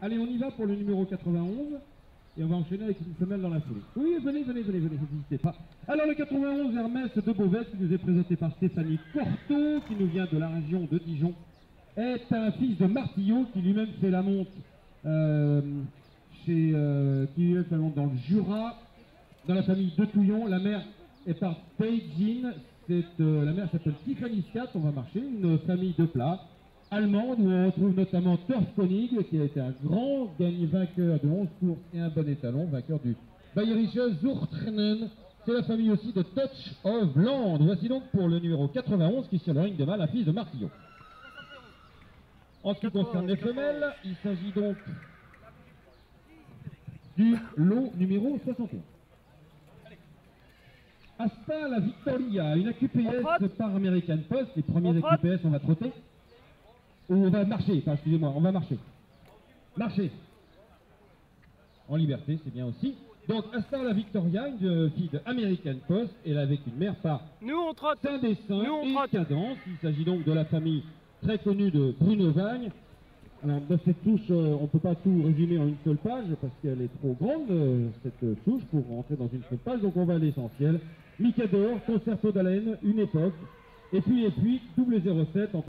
Allez, on y va pour le numéro 91. Et on va enchaîner avec une femelle dans la foulée. Oui, venez, venez, venez, venez, n'hésitez pas. Alors, le 91 Hermès de Beauvais, qui nous est présenté par Stéphanie Cortot, qui nous vient de la région de Dijon, est un fils de Martillot, qui lui-même fait la monte, euh, chez, euh, qui lui-même fait dans le Jura, dans la famille de Touillon. La mère est par Beijing. Euh, la mère s'appelle Tiffany Scat, on va marcher, une famille de plats allemande où on retrouve notamment Turf Koenig qui a été un grand gagnant vainqueur de 11 courses et un bon étalon, vainqueur du Bayerische Zuchtrennen. C'est la famille aussi de Touch of Land. Voici donc pour le numéro 91 qui sur le ring de mal, un fils de Martillon. En ce qui concerne les femelles, il s'agit donc du lot numéro 61. Asta la Victoria, une AQPS par American Post. Les premiers AQPS, on va trotter. On va marcher, enfin, excusez-moi, on va marcher. Marcher. En liberté, c'est bien aussi. Donc, Astar la Victoria, une fille de American Post, elle avec une mère par Nous on trotte. Saint-Dessin Nous, on et trotte. Cadence. Il s'agit donc de la famille très connue de Bruno Vagne. Alors, dans cette touche, euh, on ne peut pas tout résumer en une seule page parce qu'elle est trop grande, euh, cette touche, pour rentrer dans une seule page. Donc, on va à l'essentiel. Micador, Concerto d'Alaine, une époque. Et puis, et puis, double 07 entre